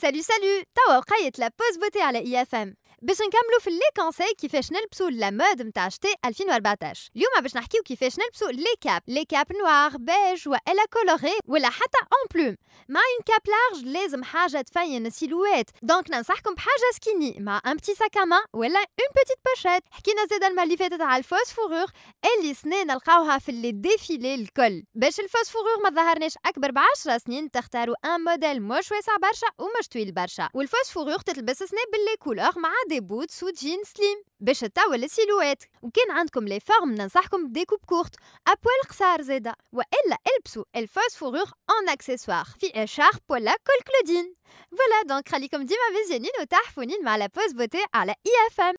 Salut, salut! Tao la pause beauté à la IFM. باش نكملوا في لي كونساي كيفاش نلبسوا لا مود نتاع شتاء 2014 اليوم باش نحكيو كيفاش نلبسوا لي كاب. لي كاب نوار بيج والا كولوري ولا حتى اون بلوم مع اون كاب لارج لازم حاجة تفين السيلوات دونك ننصحكم بحاجة سكيني مع ان بتي ساك ولا اون بيتيت بوشيت حكينا زيد المره اللي فاتت على الفوس فورور اللي سنين نلقاوها في لي ديفيلي الكل. باش الفوس فورور ما ظهرناش أكبر ب 10 سنين تختاروا ان موديل مش واسع برشا ومش طويل برشا. والفوس فورور تتلبس سنة باللي كولور مع دي بوتس وجين سليم باش تطول السيلوات وكان عندكم لي فورم ننصحكم بدي كوب كورت ابوال قصار زادا والا البسوا الفوس فورور اون اكسسوار في اشارب ولا كول كلودين فوالا دونك خليكم ديما مزيانين وتحفونين مع لا بوز بوتي على اي اف ام